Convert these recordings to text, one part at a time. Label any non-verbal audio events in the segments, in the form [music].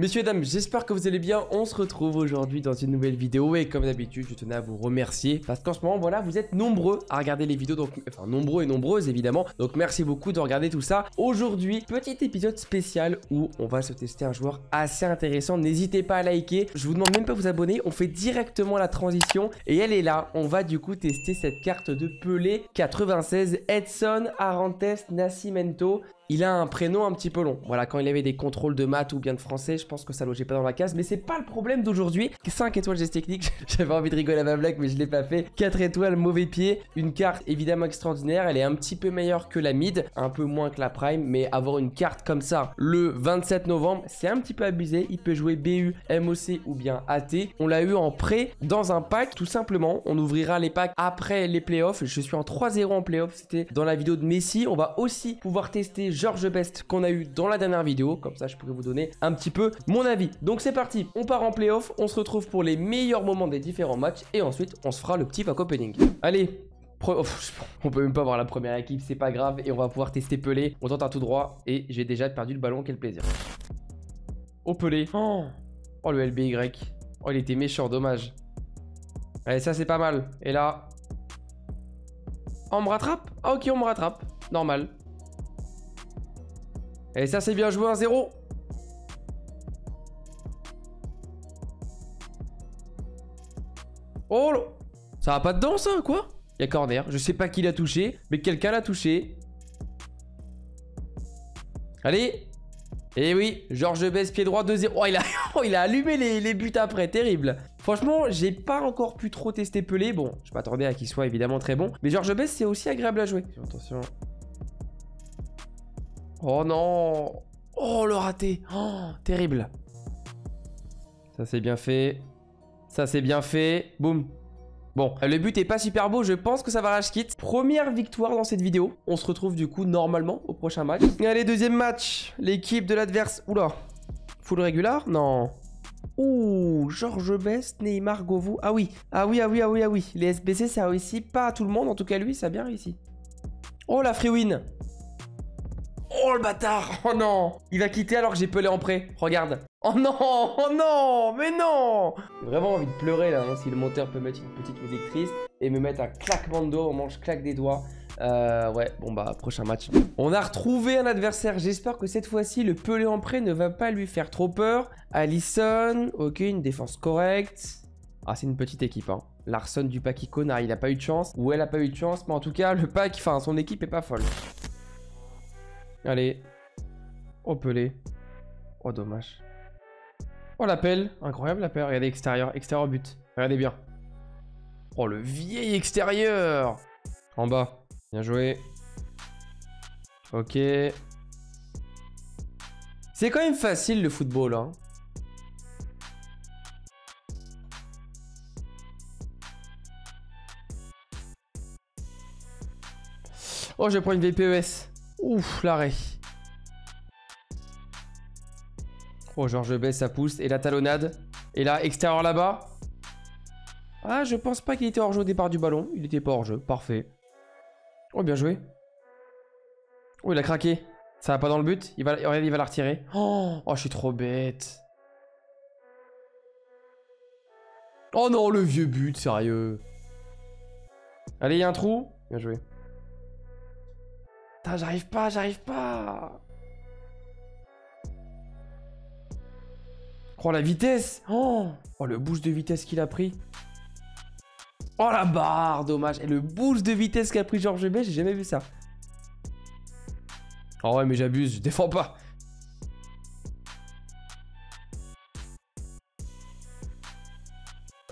Messieurs, dames, j'espère que vous allez bien. On se retrouve aujourd'hui dans une nouvelle vidéo et comme d'habitude, je tenais à vous remercier parce qu'en ce moment, voilà, vous êtes nombreux à regarder les vidéos, donc enfin nombreux et nombreuses évidemment. Donc merci beaucoup de regarder tout ça. Aujourd'hui, petit épisode spécial où on va se tester un joueur assez intéressant. N'hésitez pas à liker. Je vous demande même pas de vous abonner. On fait directement la transition et elle est là. On va du coup tester cette carte de Pelé 96 Edson Arantes Nascimento. Il a un prénom un petit peu long. Voilà, quand il avait des contrôles de maths ou bien de français, je pense que ça logeait pas dans la case. Mais c'est pas le problème d'aujourd'hui. 5 étoiles gestes techniques. [laughs] J'avais envie de rigoler à ma blague, mais je l'ai pas fait. 4 étoiles, mauvais pied. Une carte évidemment extraordinaire. Elle est un petit peu meilleure que la mid, un peu moins que la prime. Mais avoir une carte comme ça le 27 novembre, c'est un petit peu abusé. Il peut jouer BU, MOC ou bien AT. On l'a eu en prêt dans un pack, tout simplement. On ouvrira les packs après les playoffs. Je suis en 3-0 en playoffs. C'était dans la vidéo de Messi. On va aussi pouvoir tester George Best qu'on a eu dans la dernière vidéo. Comme ça, je pourrais vous donner un petit peu mon avis. Donc c'est parti, on part en playoff. On se retrouve pour les meilleurs moments des différents matchs. Et ensuite, on se fera le petit pack opening. Allez, on peut même pas voir la première équipe, c'est pas grave. Et on va pouvoir tester Pelé. On tente un tout droit. Et j'ai déjà perdu le ballon, quel plaisir. Oh Pelé. Oh, oh le LBY. Oh, il était méchant, dommage. Allez, ça c'est pas mal. Et là... Oh, on me rattrape? Ah ok, on me rattrape. Normal. Et ça, c'est bien joué 1-0. Oh Ça va pas dedans, ça Quoi? Il y a corner. Je sais pas qui l'a touché, mais quelqu'un l'a touché. Allez Et oui, Georges Bess, pied droit 2-0. Oh, il a... [laughs] oh, il a allumé les, les buts après. Terrible. Franchement, j'ai pas encore pu trop tester Pelé. Bon, je m'attendais à qu'il soit évidemment très bon. Mais Georges Bess, c'est aussi agréable à jouer. Attention. Oh non Oh, le raté Oh, terrible Ça, c'est bien fait. Ça, c'est bien fait. Boum Bon, le but est pas super beau, je pense que ça va rage kit. Première victoire dans cette vidéo. On se retrouve du coup normalement au prochain match. Allez, deuxième match. L'équipe de l'adverse... Oula Full régular Non. Ouh, Georges Best, Neymar, Govou. Ah oui, ah oui, ah oui, ah oui, ah oui. Les SBC, ça réussit pas à tout le monde. En tout cas, lui, ça a bien réussi. Oh, la free win Oh le bâtard Oh non Il va quitter alors que j'ai pelé en prêt. Regarde. Oh non Oh non Mais non J'ai vraiment envie de pleurer là, hein, si le monteur peut mettre une petite musique triste et me mettre un claquement de dos au je claque des doigts. Euh, ouais, bon bah, prochain match. On a retrouvé un adversaire. J'espère que cette fois-ci, le pelé en prêt ne va pas lui faire trop peur. Allison, ok, une défense correcte. Ah, c'est une petite équipe, hein. Larson du pack Icona, il a pas eu de chance. Ou elle a pas eu de chance, mais en tout cas, le pack, enfin, son équipe est pas folle. Allez. Oh, Pelé. Oh, dommage. Oh, l'appel. Incroyable l'appel. Regardez, extérieur. Extérieur but. Regardez bien. Oh, le vieil extérieur. En bas. Bien joué. Ok. C'est quand même facile le football, hein. Oh, je prends une VPES. Ouf, l'arrêt. Oh, Georges baisse, ça pousse. Et la talonnade. Et là, extérieur là-bas. Ah, je pense pas qu'il était hors jeu au départ du ballon. Il était pas hors jeu. Parfait. Oh, bien joué. Oh, il a craqué. Ça va pas dans le but. Il va, il va la retirer. Oh, oh, je suis trop bête. Oh non, le vieux but, sérieux. Allez, il y a un trou. Bien joué j'arrive pas, j'arrive pas. Oh, la vitesse Oh, oh le boost de vitesse qu'il a pris. Oh, la barre, dommage. Et le boost de vitesse qu'a pris Georges B, j'ai jamais vu ça. Oh ouais, mais j'abuse, je défends pas.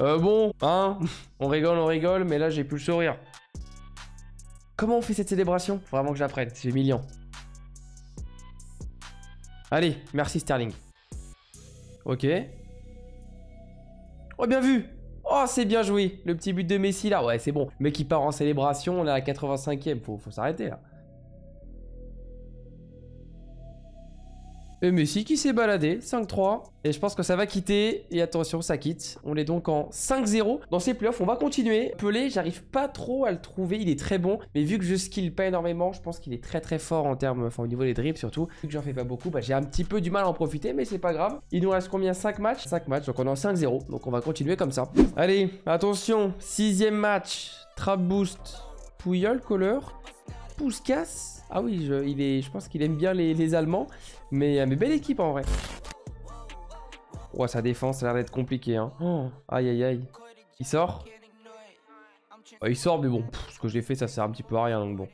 Euh, bon, hein On rigole, on rigole, mais là, j'ai plus le sourire. Comment on fait cette célébration? Vraiment que j'apprenne, c'est millions. Allez, merci Sterling. Ok. Oh, bien vu Oh, c'est bien joué Le petit but de Messi, là. Ouais, c'est bon. Mais qui part en célébration, on est à la 85e. Faut, faut s'arrêter, là. Et Messi qui s'est baladé, 5-3. Et je pense que ça va quitter. Et attention, ça quitte. On est donc en 5-0 dans ces playoffs. On va continuer. Pelé, j'arrive pas trop à le trouver. Il est très bon. Mais vu que je skill pas énormément, je pense qu'il est très très fort en termes, enfin au niveau des dribbles surtout. Vu que j'en fais pas beaucoup, bah, j'ai un petit peu du mal à en profiter. Mais c'est pas grave. Il nous reste combien? 5 matchs? 5 matchs. Donc on est en 5-0. Donc on va continuer comme ça. Allez, attention. Sixième match. Trap boost. Pouyol, couleur. Pouskas. Ah oui, je, il est, je pense qu'il aime bien les, Allemands. Mais, mais belle équipe en vrai. Oh, sa défense, ça a l'air d'être compliqué. Hein. Oh, aïe, aïe, aïe. Il sort? Oh, Il sort, mais bon, ce que j'ai fait, ça sert un petit peu à rien, donc bon.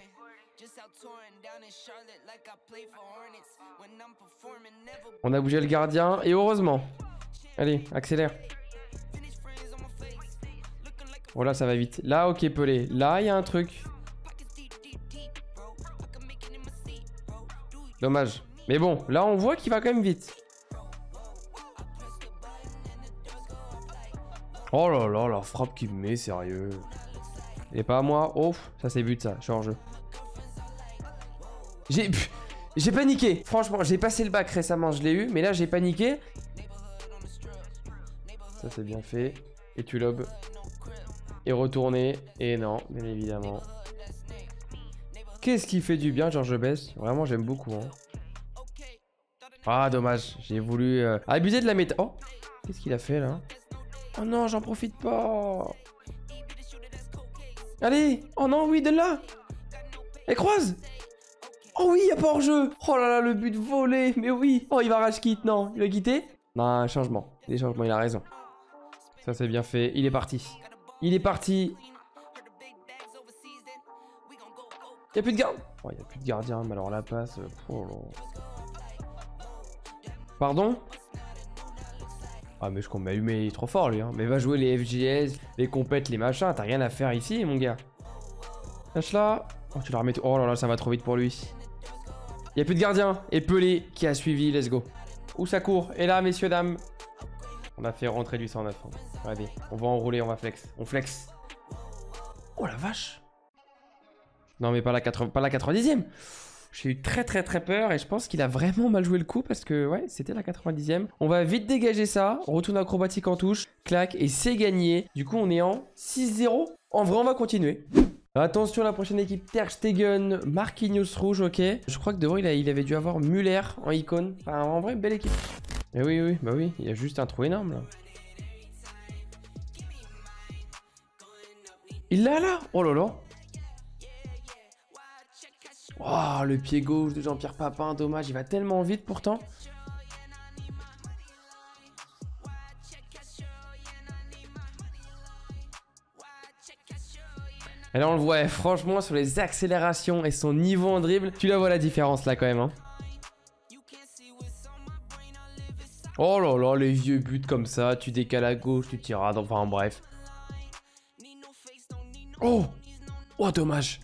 On a bougé le gardien, et heureusement. Allez, accélère. Voilà, ça va vite. Là, ok, Pelé. Là, il y a un truc. Dommage. Mais bon, là, on voit qu'il va quand même vite. Oh là là, la frappe qu'il me met, sérieux. Est pas à moi. Oh, ça c'est but ça, je suis en jeu. J'ai... J'ai paniqué. Franchement, j'ai passé le bac récemment, je l'ai eu. Mais là, j'ai paniqué. Ça c'est bien fait. Et tu lobes. Et retourner. Et non, bien évidemment. Qu'est-ce qui fait du bien, Georges Bess Vraiment, j'aime beaucoup. Hein. Ah, dommage. J'ai voulu euh, abuser de la méta... Oh Qu'est-ce qu'il a fait, là? Oh non, j'en profite pas Allez Oh non, oui, de là Et croise Oh oui, il a pas hors-jeu Oh là là, le but volé Mais oui Oh, il va rage quitte, non Il va quitter Non, changement. Des changements, il a raison. Ça, c'est bien fait. Il est parti. Il est parti. Il a plus de gardien. Oh, il a plus de gardien, mais alors la passe. Euh, oh Pardon? Ah, mais je compte. Mais il est trop fort lui. Hein. Mais va jouer les FGS, les compètes, les machins. T'as rien à faire ici, mon gars. Lâche là. Oh, tu la remets. Oh là là, ça va trop vite pour lui. Il a plus de gardien. Et Pelé qui a suivi. Let's go. Où ça court? Et là, messieurs, dames. On a fait rentrer du 109. Hein. Allez, on va enrouler, on va flex. On flex. Oh la vache. Non, mais pas la, 80... pas la 90e. J'ai eu très très très peur et je pense qu'il a vraiment mal joué le coup parce que ouais, c'était la 90e. On va vite dégager ça. Retourne acrobatique en touche. Clac et c'est gagné. Du coup, on est en 6-0. En vrai, on va continuer. Attention, la prochaine équipe, Ter Stegen, Marquinhos rouge, ok. Je crois que devant, il, il avait dû avoir Muller en icône. Enfin, en vrai, belle équipe. Et oui, oui, bah oui, il y a juste un trou énorme là. Il l'a là? Oh là là Oh, le pied gauche de Jean-Pierre Papin, dommage, il va tellement vite pourtant. Et là on le voit, franchement sur les accélérations et son niveau en dribble, tu la vois la différence là quand même. Hein. Oh là là, les vieux buts comme ça, tu décales à gauche, tu tires à... Enfin bref. Oh Oh dommage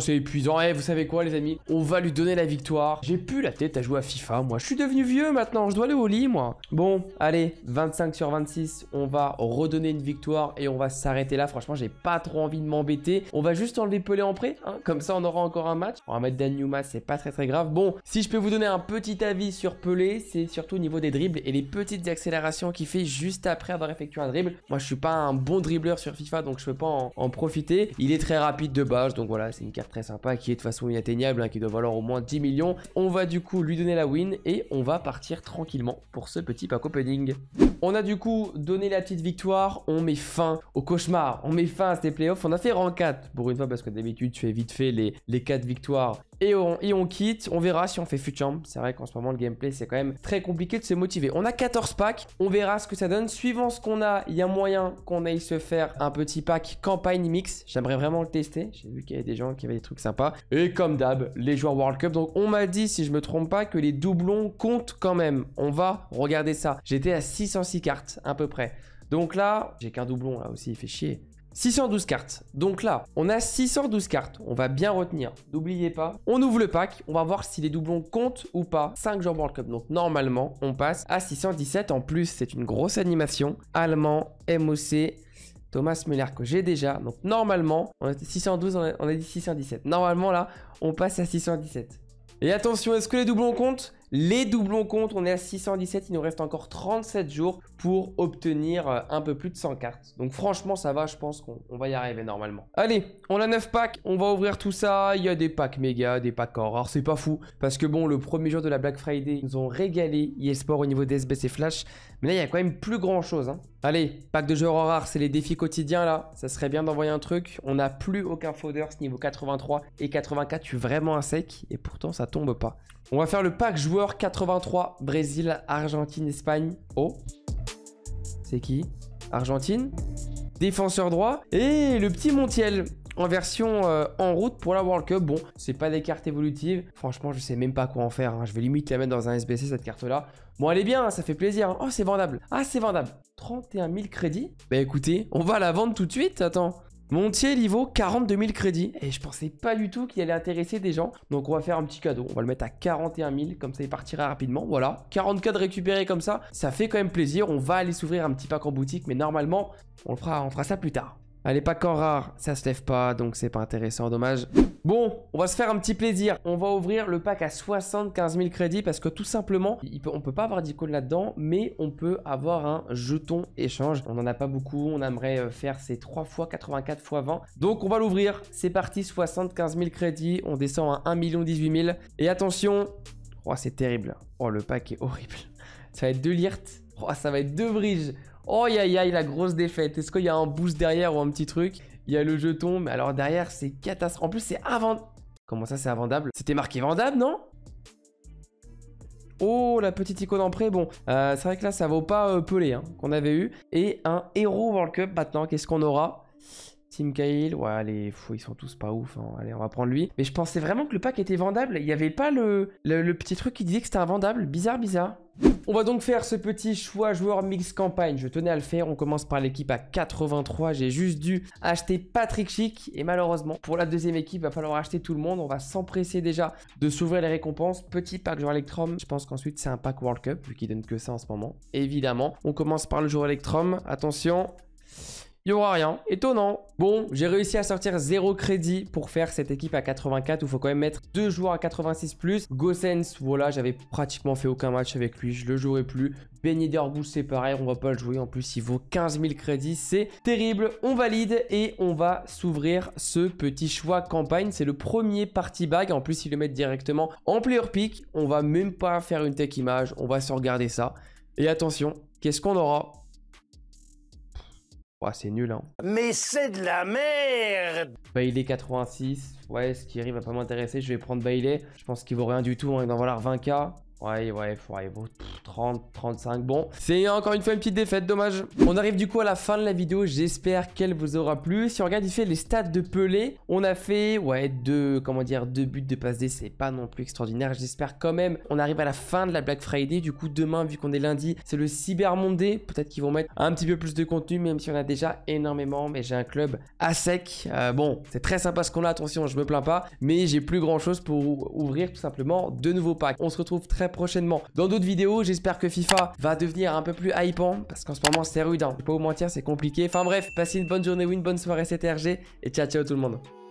c'est épuisant. Eh, vous savez quoi, les amis? On va lui donner la victoire. J'ai plus la tête à jouer à FIFA, moi. Je suis devenu vieux maintenant. Je dois aller au lit, moi. Bon, allez, 25 sur 26. On va redonner une victoire et on va s'arrêter là. Franchement, j'ai pas trop envie de m'embêter. On va juste enlever Pelé en prêt. Hein. Comme ça, on aura encore un match. On va mettre Dan Newman, c'est pas très très grave. Bon, si je peux vous donner un petit avis sur Pelé, c'est surtout au niveau des dribbles et les petites accélérations qu'il fait juste après avoir effectué un dribble. Moi, je suis pas un bon dribbleur sur FIFA, donc je peux pas en, en profiter. Il est très rapide de base, donc voilà, c'est une très sympa qui est de façon inatteignable, hein, qui doit valoir au moins 10 millions. On va du coup lui donner la win et on va partir tranquillement pour ce petit pack opening. On a du coup donné la petite victoire, on met fin au cauchemar, on met fin à ces playoffs, on a fait rang 4 pour une fois parce que d'habitude tu fais vite fait les, les 4 victoires et on, quitte. On verra si on fait champ. C'est vrai qu'en ce moment, le gameplay, c'est quand même très compliqué de se motiver. On a 14 packs. On verra ce que ça donne. Suivant ce qu'on a, il y a moyen qu'on aille se faire un petit pack campagne mix. J'aimerais vraiment le tester. J'ai vu qu'il y avait des gens qui avaient des trucs sympas. Et comme d'hab, les joueurs World Cup. Donc, on m'a dit, si je me trompe pas, que les doublons comptent quand même. On va regarder ça. J'étais à 606 cartes, à peu près. Donc là, j'ai qu'un doublon là aussi, il fait chier. 612 cartes. Donc là, on a 612 cartes. On va bien retenir. N'oubliez pas. On ouvre le pack. On va voir si les doublons comptent ou pas. 5 jours World Cup. Donc normalement, on passe à 617. En plus, c'est une grosse animation. Allemand, MOC. Thomas Muller que j'ai déjà. Donc normalement, on était 612, on a, on a dit 617. Normalement là, on passe à 617. Et attention, est-ce que les doublons comptent? Les doublons comptent, on est à 617, il nous reste encore 37 jours pour obtenir euh, un peu plus de 100 cartes. Donc franchement, ça va, je pense qu'on va y arriver normalement. Allez, on a 9 packs, on va ouvrir tout ça. Il y a des packs méga, des packs or. Alors c'est pas fou, parce que bon, le premier jour de la Black Friday, ils nous ont régalé eSport au niveau des SBC Flash. Mais là, il y a quand même plus grand chose. Hein. Allez, pack de joueurs rares, c'est les défis quotidiens là. Ça serait bien d'envoyer un truc. On n'a plus aucun fodder, niveau 83 et 84. Je suis vraiment un sec et pourtant ça tombe pas. On va faire le pack joueur 83, Brésil, Argentine, Espagne. Oh, c'est qui? Argentine. Défenseur droit. Et le petit Montiel en version euh, en route pour la World Cup. Bon, c'est pas des cartes évolutives. Franchement, je sais même pas quoi en faire. Hein. Je vais limite la mettre dans un SBC, cette carte-là. Bon, elle est bien, hein, ça fait plaisir. Hein. Oh, c'est vendable. Ah, c'est vendable. 31 000 crédits. Bah écoutez, on va la vendre tout de suite. Attends. Montier, il vaut 42 000 crédits. Et je pensais pas du tout qu'il allait intéresser des gens. Donc on va faire un petit cadeau. On va le mettre à 41 000. Comme ça, il partira rapidement. Voilà. 40 de récupérés comme ça. Ça fait quand même plaisir. On va aller s'ouvrir un petit pack en boutique. Mais normalement, on, le fera, on fera ça plus tard. Allez, pas quand rare, ça se lève pas, donc c'est pas intéressant, dommage. Bon, on va se faire un petit plaisir. On va ouvrir le pack à 75 000 crédits parce que tout simplement, il peut, on peut pas avoir d'icône là-dedans, mais on peut avoir un jeton échange. On en a pas beaucoup, on aimerait euh, faire ces 3 fois 84 x 20. Donc on va l'ouvrir. C'est parti, 75 000 crédits. On descend à 1 18 000. Et attention, oh c'est terrible. Oh le pack est horrible. Ça va être deux Lirt. Oh, ça va être deux bridges. Oh aïe aïe, la grosse défaite. Est-ce qu'il y a un boost derrière ou un petit truc Il y a le jeton, mais alors derrière, c'est catastrophe. En plus, c'est invendable. Comment ça, c'est invendable? C'était marqué vendable, non? Oh, la petite icône en prêt. Bon, euh, c'est vrai que là, ça vaut pas euh, Pelé hein, qu'on avait eu. Et un héros World Cup maintenant. Qu'est-ce qu'on aura? Team Kyle, ouais, allez, fou, ils sont tous pas ouf. Hein. Allez, on va prendre lui. Mais je pensais vraiment que le pack était vendable. Il n'y avait pas le, le, petit truc qui disait que c'était invendable. Bizarre, bizarre. On va donc faire ce petit choix joueur mix campagne. Je tenais à le faire. On commence par l'équipe à 83. J'ai juste dû acheter Patrick Chic. Et malheureusement, pour la deuxième équipe, il va falloir acheter tout le monde. On va s'empresser déjà de s'ouvrir les récompenses. Petit pack joueur Electrum. Je pense qu'ensuite, c'est un pack World Cup, vu qu'il donne que ça en ce moment. Évidemment. On commence par le joueur Electrum. Attention il n'y aura rien. Étonnant. Bon, j'ai réussi à sortir 0 crédit pour faire cette équipe à 84 où il faut quand même mettre deux joueurs à 86+. Plus. Gossens, voilà, j'avais pratiquement fait aucun match avec lui, je le jouerai plus. Benny Derbouche, c'est pareil, on va pas le jouer. En plus, il vaut 15 000 crédits, c'est terrible. On valide et on va s'ouvrir ce petit choix campagne. C'est le premier party bag. En plus, ils le mettent directement en player pick. On va même pas faire une tech image, on va se regarder ça. Et attention, qu'est-ce qu'on aura? C'est nul, hein. Mais c'est de la merde Bailey 86. Ouais, ce qui arrive va pas m'intéresser. Je vais prendre Bailey. Je pense qu'il vaut rien du tout. Hein. Il doit valoir 20k. Ouais, ouais, ouais, 30, 35, bon. C'est encore une fois une petite défaite, dommage. On arrive du coup à la fin de la vidéo, j'espère qu'elle vous aura plu. Si on regarde fait les stats de Pelé, on a fait, ouais, deux, comment dire, deux buts de passe D, c'est pas non plus extraordinaire. J'espère quand même, on arrive à la fin de la Black Friday. Du coup, demain, vu qu'on est lundi, c'est le Cyber Monday. Peut-être qu'ils vont mettre un petit peu plus de contenu, même si on a déjà énormément. Mais j'ai un club à sec. Euh, bon, c'est très sympa ce qu'on a, attention, je me plains pas. Mais j'ai plus grand chose pour ouvrir tout simplement de nouveaux packs. On se retrouve très prochainement dans d'autres vidéos. J'espère que FIFA va devenir un peu plus hypant parce qu'en ce moment c'est rude. Hein. Je vais pas vous mentir, c'est compliqué. Enfin bref, passez une bonne journée ou une bonne soirée CTRG et ciao ciao tout le monde.